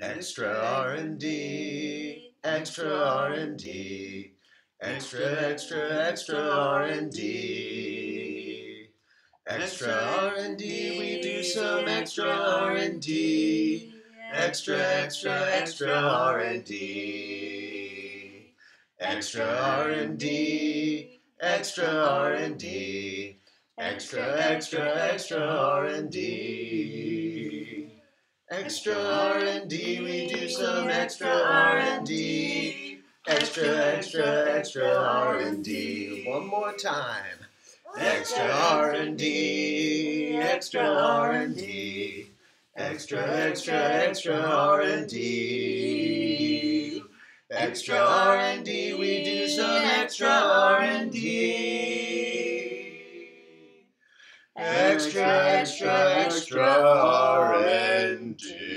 Extra R&D, extra R&D, extra, extra, extra R&D. Extra R&D, we do some extra R&D. Extra, extra, extra R&D. Extra R&D, extra R&D. Extra, extra, extra R&D. Extra R&D, we do some extra R&D. Extra, extra, extra R&D. One more time. Extra R&D, extra R&D. Extra, extra, extra R&D. Extra R&D, we do some extra R&D. Extra, extra, extra R&D.